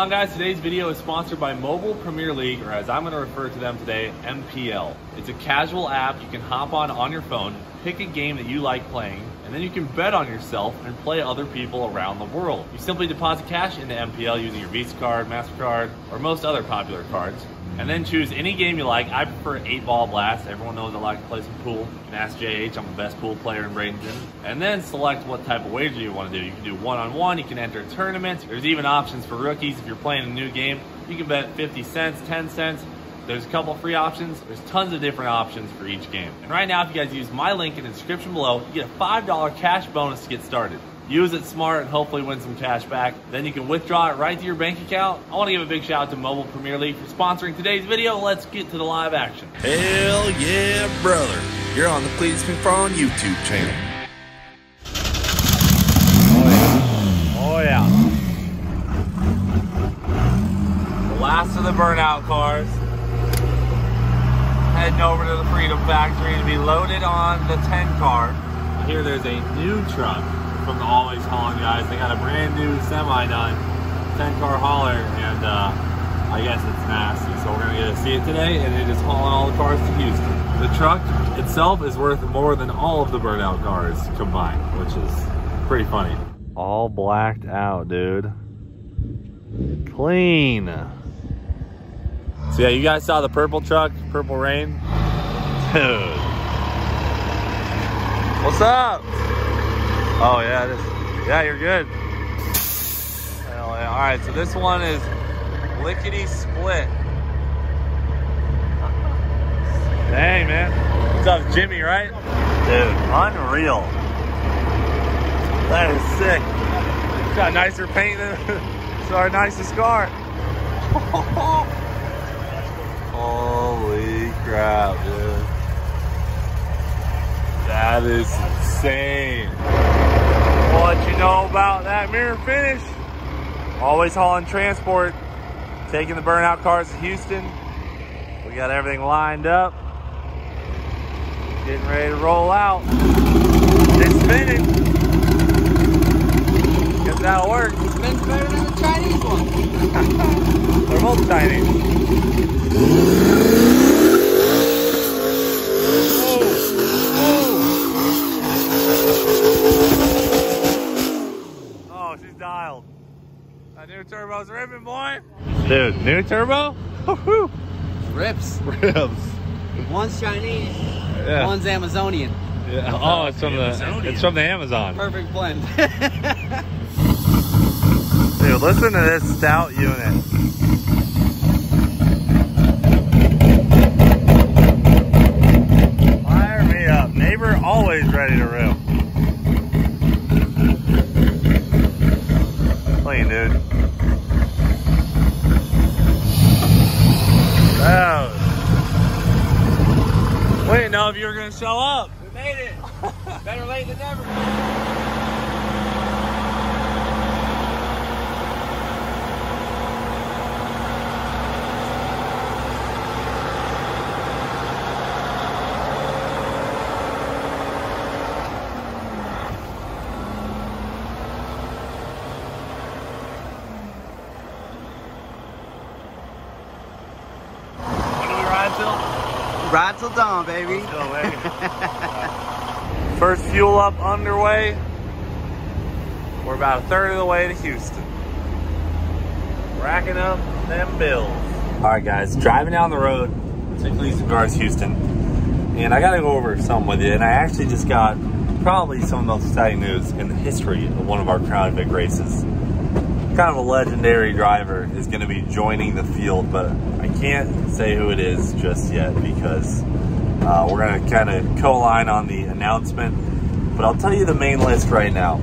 on guys? Today's video is sponsored by Mobile Premier League, or as I'm going to refer to them today, MPL. It's a casual app you can hop on on your phone, pick a game that you like playing, and then you can bet on yourself and play other people around the world. You simply deposit cash into MPL using your Visa card, MasterCard, or most other popular cards and then choose any game you like. I prefer 8 Ball Blast. Everyone knows I like to play some pool. You can ask JH, I'm the best pool player in Bradenton. And then select what type of wager you want to do. You can do one-on-one, you can enter tournaments. There's even options for rookies if you're playing a new game. You can bet 50 cents, 10 cents. There's a couple free options. There's tons of different options for each game. And right now, if you guys use my link in the description below, you get a $5 cash bonus to get started use it smart and hopefully win some cash back. Then you can withdraw it right to your bank account. I want to give a big shout out to Mobile Premier League for sponsoring today's video. Let's get to the live action. Hell yeah, brother. You're on the Cleetus McFarland YouTube channel. Oh, oh yeah. The last of the burnout cars. Heading over to the Freedom Factory to be loaded on the 10 car. Here there's a new truck from the Always Hauling guys. They got a brand new semi done, 10 car hauler, and uh, I guess it's nasty. So we're gonna get to see it today, and it is hauling all the cars to Houston. The truck itself is worth more than all of the burnout cars combined, which is pretty funny. All blacked out, dude. Clean. So yeah, you guys saw the purple truck, purple rain. Dude. What's up? Oh yeah, it is. Yeah, you're good. Hell yeah. All right, so this one is lickety split. Dang, man. What's up, Jimmy, right? Dude, unreal. That is sick. It's got nicer paint than it's our nicest car. Holy crap, dude. That is insane. What you know about that mirror finish? Always hauling transport, taking the burnout cars to Houston. We got everything lined up. Getting ready to roll out. It's spinning. Guess that'll work. It's been better than the Chinese one. They're both tiny. Oh, she's dialed. That new turbo's ripping, boy. Dude, new turbo? Woo-hoo. Rips. Ribs. One's Chinese, Yeah. one's Amazonian. yeah. Oh, it's from the it's from the Amazon. Perfect blend. Dude, listen to this stout unit. Fire me up. Neighbor always ready to rip. Clean, dude. Oh. We didn't know if you were gonna show up. we made it. Better late than never. We ride till? Dawn, baby. Let's go, baby. First fuel up underway. We're about a third of the way to Houston. Racking up them bills. All right, guys, driving down the road to Cleetus and Cars, Houston. And I got to go over something with you. And I actually just got probably some of the most exciting news in the history of one of our Crown Vic races. Kind of a legendary driver is going to be joining the field, but I can't say who it is just yet because uh, we're going to kind of co-line on the announcement. But I'll tell you the main list right now.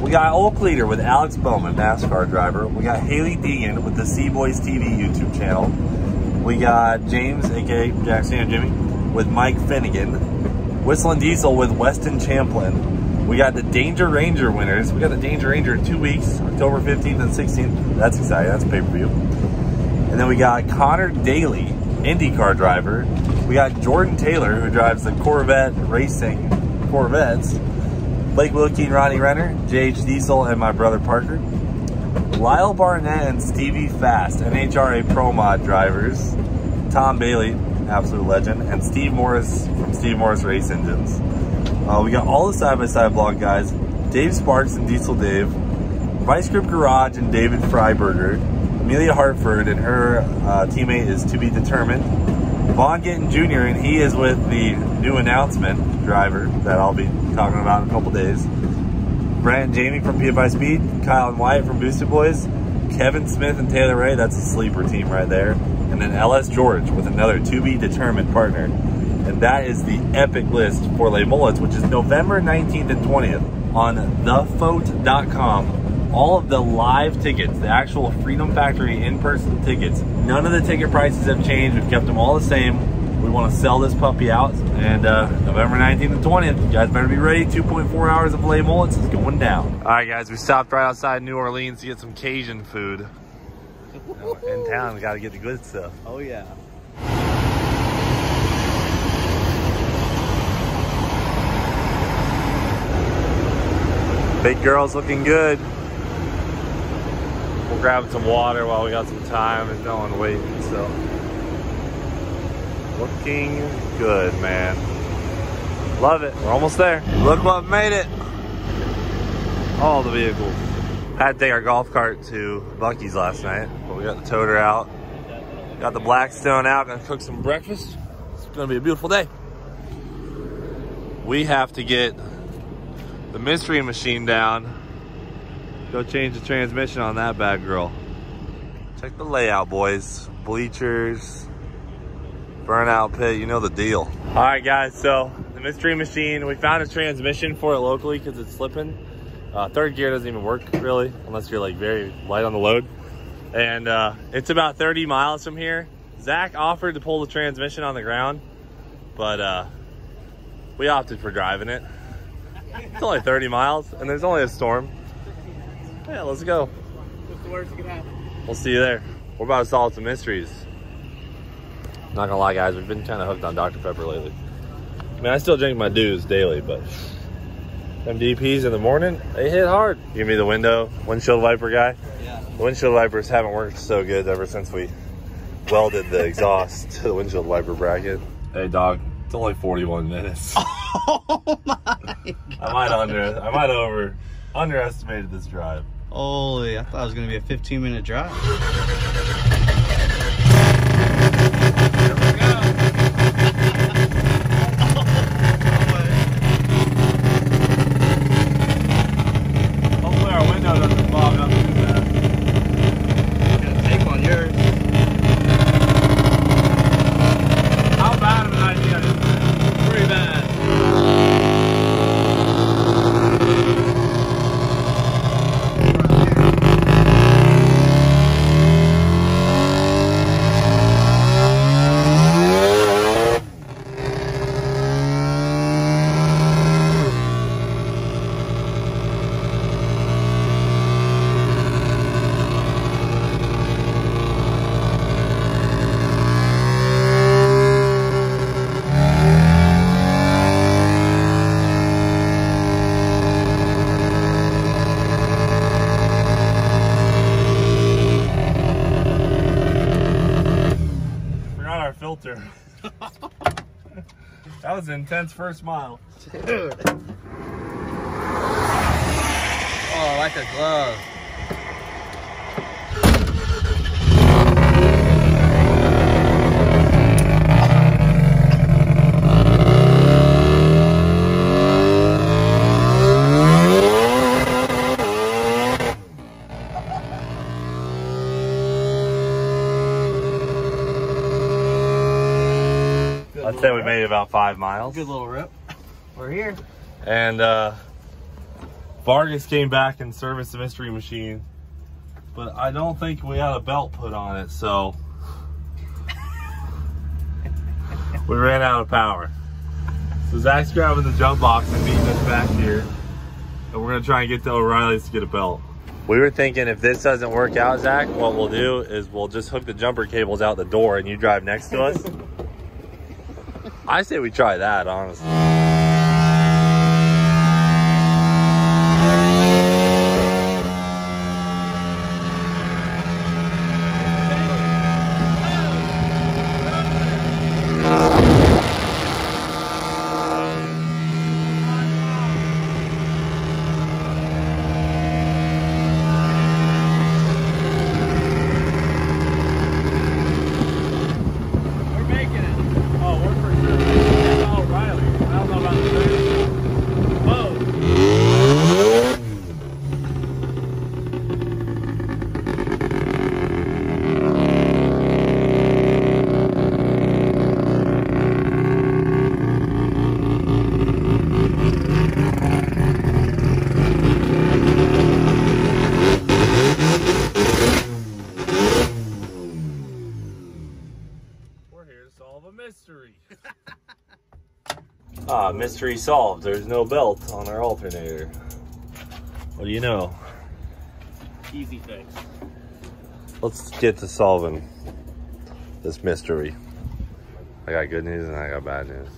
We got Oak Leader with Alex Bowman, NASCAR driver. We got Hailie Deegan with the CBoys TV YouTube channel. We got James, aka Jackson and Jimmy, with Mike Finnegan. Whistling Diesel with Weston Champlin. We got the Danger Ranger winners. We got the Danger Ranger in two weeks, October 15th and 16th. That's exciting. That's pay-per-view. And then we got Connor Daly, IndyCar driver. We got Jordan Taylor, who drives the Corvette Racing Corvettes. Blake Wilkey and Ronnie Renner, JH Diesel, and my brother Parker. Lyle Barnett and Stevie Fast, NHRA Pro Mod drivers. Tom Bailey, absolute legend, and Steve Morris from Steve Morris Race Engines. Uh, we got all the side-by-side blog guys, Dave Sparks and Diesel Dave, Vice Grip Garage and David Freiburger, Amelia Hartford and her uh, teammate is to be determined, Vaughn Gittin Jr. and he is with the new announcement driver that I'll be talking about in a couple days. Brent and Jamie from PFI Speed, Kyle and Wyatt from Boosted Boys, Kevin Smith and Taylor Ray, that's a sleeper team right there. And then LS George with another to be determined partner. And that is the epic list for Les Mullets, which is November 19th and 20th on thefoat.com. All of the live tickets, the actual Freedom Factory in-person tickets, none of the ticket prices have changed. We've kept them all the same. We want to sell this puppy out. And uh, November 19th and 20th, you guys better be ready. 2.4 hours of Les Mullets is going down. All right, guys, we stopped right outside New Orleans to get some Cajun food. In town, we got to get the good stuff. Oh yeah. Big girl's looking good. We'll some water while we got some time and no one waiting, so. Looking good, man. Love it. We're almost there. Look what made it. All the vehicles. I Had to take our golf cart to Buc-ee's last night, but we got the toter out. Got the Blackstone out, gonna cook some breakfast. It's gonna be a beautiful day. We have to get the mystery machine down. Go change the transmission on that bad girl. Check the layout, boys. Bleachers, burnout pit, you know the deal. All right, guys, so the mystery machine, we found a transmission for it locally because it's slipping. Uh, third gear doesn't even work really, unless you're like very light on the load. And uh, it's about 30 miles from here. Zach offered to pull the transmission on the ground, but uh, we opted for driving it. It's only 30 miles and there's only a storm. Yeah, let's go. What's the worst that could happen? We'll see you there. We're about to solve some mysteries. Not gonna lie, guys, we've been kind of hooked on Dr. Pepper lately. I mean, I still drink my Dews daily, but them DPs in the morning, they hit hard. Give me the window, windshield wiper guy. Yeah. The windshield wipers haven't worked so good ever since we welded the exhaust to the windshield wiper bracket. Hey, dog, it's only 41 minutes. Oh my I might under, I might over, underestimated this drive. Holy, I thought it was gonna be a 15 minute drive. Hopefully our window doesn't fog up too bad. Gotta take on yours. How bad of an idea is this? Pretty bad. Forgot our filter. that was an intense first mile. Dude. Oh, like a glove. I'd say we made it about five miles. Good little rip. We're here. And uh, Vargas came back and serviced the mystery machine, but I don't think we had a belt put on it, so we ran out of power. So Zach's grabbing the jump box and meeting us back here, and we're gonna try and get to O'Reilly's to get a belt. We were thinking if this doesn't work out, Zach, what we'll do is we'll just hook the jumper cables out the door and you drive next to us. I say we try that, honestly. Ah, mystery solved. There's no belt on our alternator. What do you know? Easy fix. Let's get to solving this mystery. I got good news and I got bad news.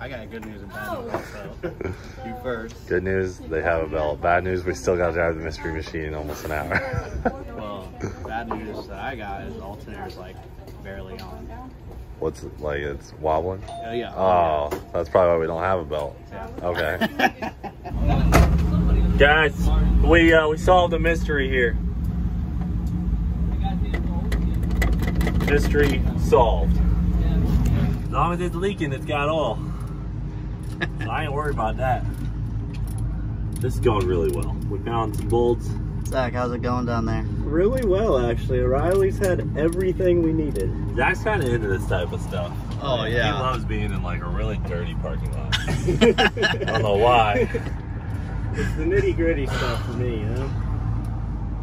I got good news and bad news also. you first. Good news, they have a belt. Bad news, we still got to drive the mystery machine in almost an hour. Well, bad news that I got is the alternator's like barely on. What's it like? It's wobbling. Oh yeah. Oh, that's probably why we don't have a belt. Yeah. Okay. Guys, we uh, we solved a mystery here. Mystery solved. As long as it's leaking, it's got oil. So I ain't worried about that. This is going really well. We found some bolts. Zach, how's it going down there? Really well, actually. Riley's had everything we needed. Zach's kind of into this type of stuff. Oh, He yeah. He loves being in like a really dirty parking lot. I don't know why. It's the nitty gritty stuff for me, you know?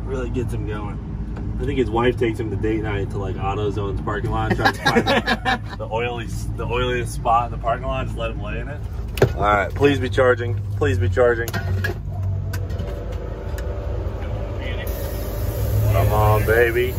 really gets him going. I think his wife takes him to date night to like AutoZone's parking lot, tries to find the, the oily, the oiliest spot in the parking lot, just let him lay in it. All right, please be charging. Please be charging. On, baby.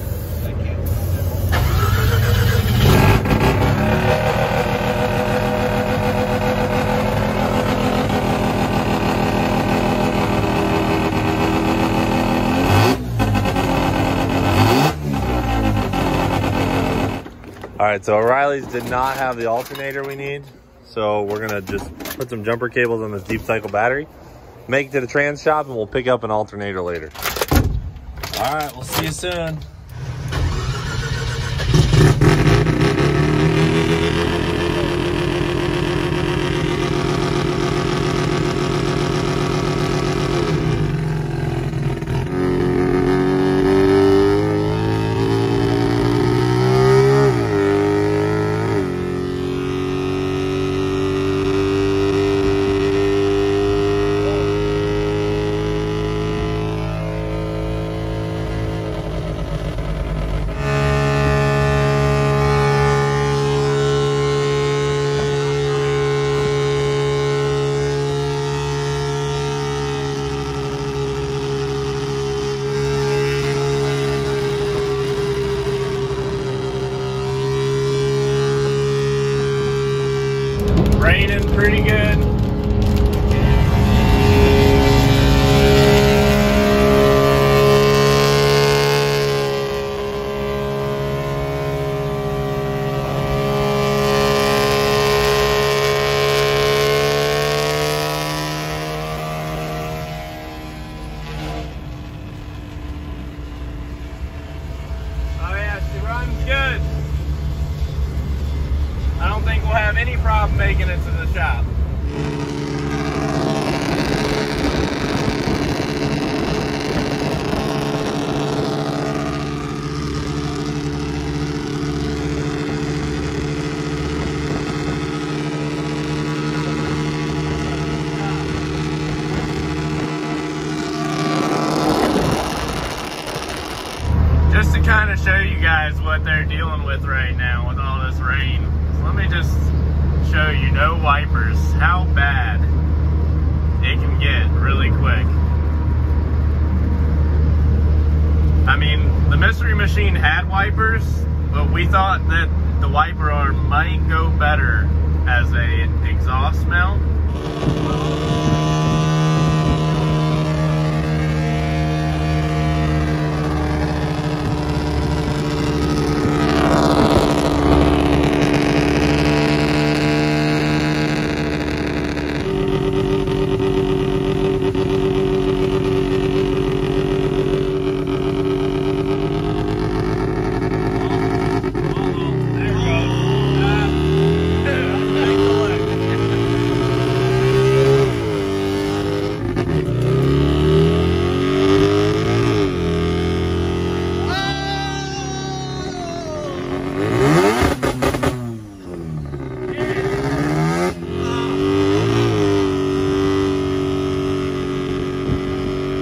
All right, so O'Reilly's did not have the alternator we need. So we're gonna just put some jumper cables on this deep cycle battery, make it to the trans shop, and we'll pick up an alternator later. All right, we'll see you soon. Raining pretty good. Oh yeah, she runs good. I don't think we'll have any problem making it to the shop. Just to kind of guys what they're dealing with right now with all this rain. So let me just show you no wipers, how bad it can get really quick. I mean, the mystery machine had wipers, but we thought that the wiper arm might go better as a exhaust smell.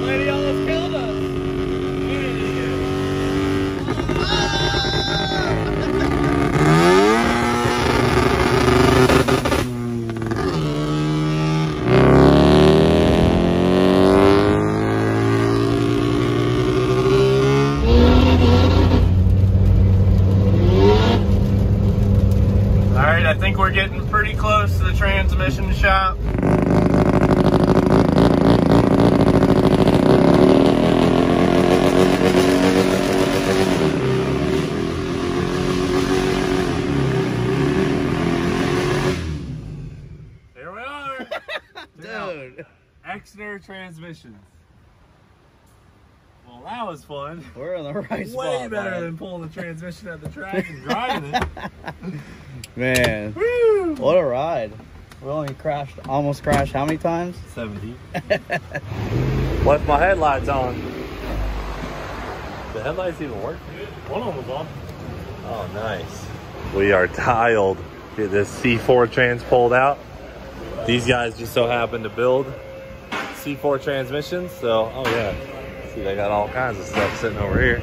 There it goes. getting pretty close to the transmission shop. Here we are. Dude, Exeter transmissions. Well, that was fun. we're in the right spot. Way better man. than pulling the transmission at the track and driving it. Man, Woo! what a ride. We only crashed, almost crashed how many times? 70. Left my headlights on. The headlights even work? One of them was on. Oh, nice. We are tiled. Get this C4 trans pulled out. These guys just so happen to build C4 transmissions. So, oh yeah. See, they got all kinds of stuff sitting over here.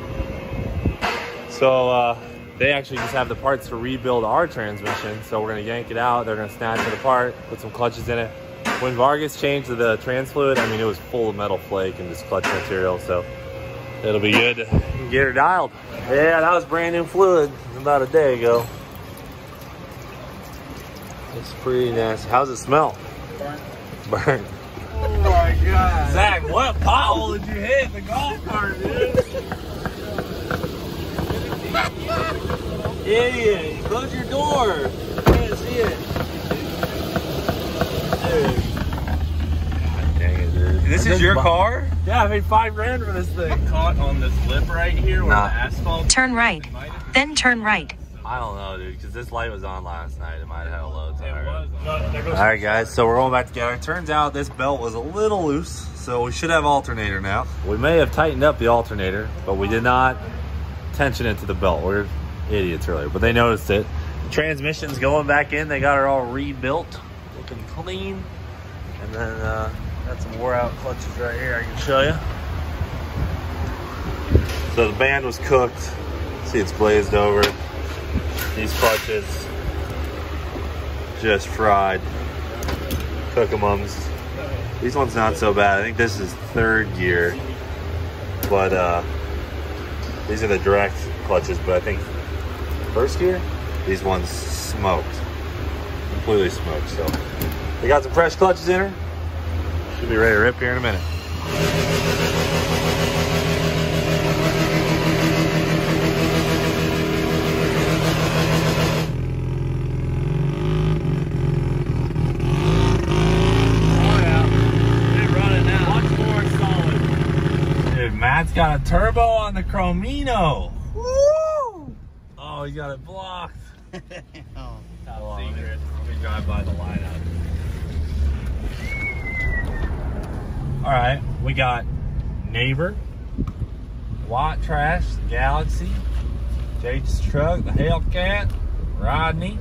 So, uh, they actually just have the parts to rebuild our transmission. So we're gonna yank it out. They're gonna snatch it apart, put some clutches in it. When Vargas changed the trans fluid, I mean, it was full of metal flake and just clutch material. So it'll be good to get her dialed. Yeah, that was brand new fluid about a day ago. It's pretty nasty. How's it smell? Burnt. Burnt. Oh my god. Zach, what pothole did you hit in the golf cart, dude? Idiot! Close your door. Can't see it. Dude. God dang it, dude. This is your car? Yeah, I paid five grand for this thing. Caught on this lip right here where Nah. the asphalt. Turn right. Then turn right. I don't know, dude, because this light was on last night. It might have had a low tire. there goes All right, guys. So we're going back together. Turns out this belt was a little loose, so we should have alternator now. We may have tightened up the alternator, but we did not tension it to the belt. We're idiots earlier, but they noticed it. The transmission's going back in. They got her all rebuilt, looking clean. And then uh, got some wore out clutches right here. I can show you. So the band was cooked. See, it's glazed over. These clutches just fried. Cookamums. These ones not so bad. I think this is third gear, but uh, these are the direct clutches. But I think first gear, these ones smoked, completely smoked. So we got some fresh clutches in her. Should be ready to rip here in a minute. Dude, Matt's got a turbo on the Chromino. Woo! Oh, he got it blocked. Oh. Top secret. Let me drive by the line out. All right, we got Neighbor, White Trash, Galaxy, Jake's Truck, the Hellcat, Rodney,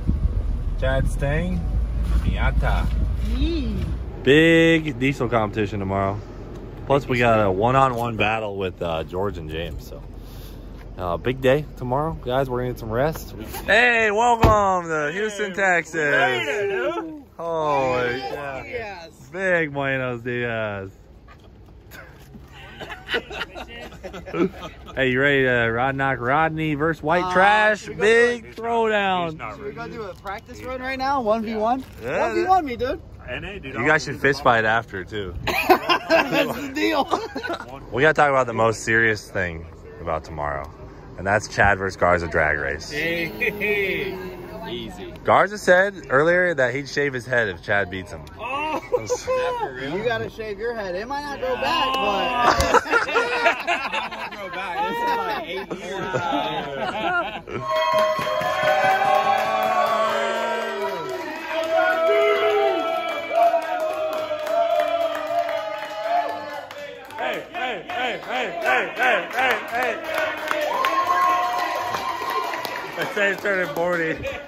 Chad Stain, Miata. Big diesel competition tomorrow. Plus, we got a one-on-one battle with uh, George and James. So, uh, big day tomorrow, guys. We're gonna get some rest. Hey, welcome to Houston, Texas. Later, dude. Holy yeah. Big Buenos Dias. hey, you ready to rod knock Rodney versus White Uh, Trash? should we go Big throwdown. Should we go do a practice run right now? 1v1? Yeah, 1v1 me, dude. You guys should fist fight after too. That's the deal. We gotta talk about the most serious thing about tomorrow, and that's Chad versus Garza drag race. Easy. Garza said earlier that he'd shave his head if Chad beats him. you gotta shave your head. It might not grow back, but. Go back. This is like eight years. hey, hey, hey. Let's say it's turning 40.